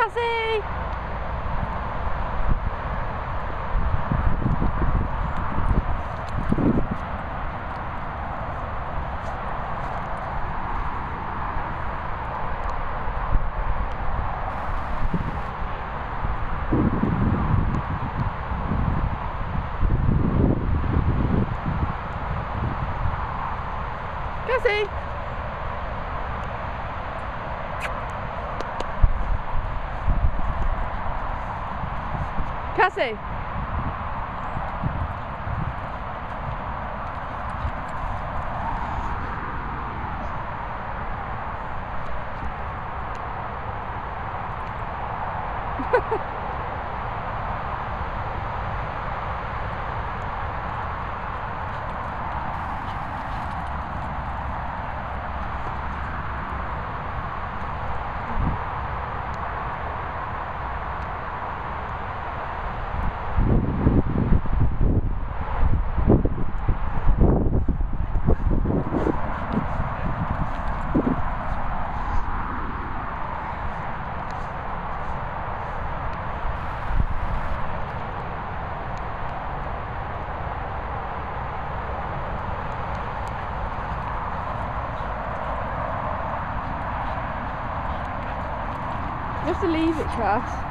Cassie! Cassie! Cassie! You have to leave it, Cass.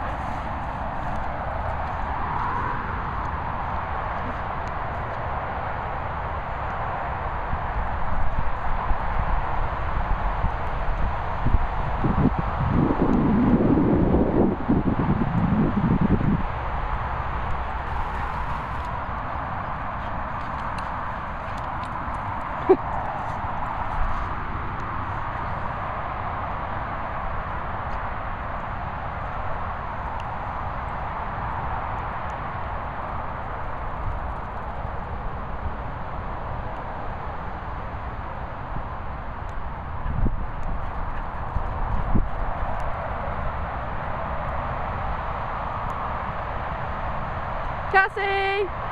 Cassie!